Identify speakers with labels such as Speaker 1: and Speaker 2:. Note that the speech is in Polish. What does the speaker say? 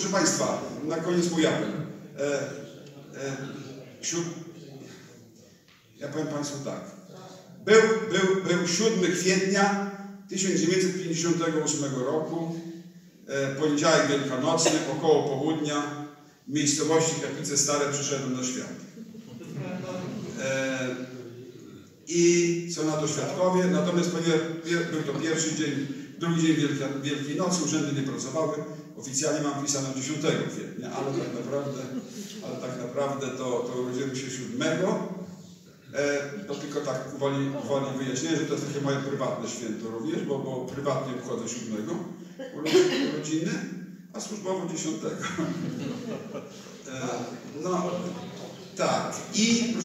Speaker 1: Proszę Państwa, na koniec mój apel. E, e, siód... Ja powiem Państwu tak. Był, był, był 7 kwietnia 1958 roku, e, poniedziałek wielkanocny, około południa, w miejscowości Kaplice Stare przyszedłem na świat. E, I są na to świadkowie, natomiast ponieważ był to pierwszy dzień, drugi dzień Wielka, Wielkiej Nocy, urzędy nie pracowały, oficjalnie mam pisane 10 kwietnia, ale tak naprawdę, ale tak naprawdę to, to urodziłem się 7. E, to tylko tak woli, woli wyjaśnienia, że to jest takie moje prywatne święto również, bo, bo prywatnie obchodzę 7 urodzi- urodziny, a służbowo 10. E, no, tak. I